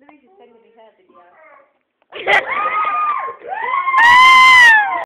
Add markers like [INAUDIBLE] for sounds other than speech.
Louise is sending me her video. [LAUGHS]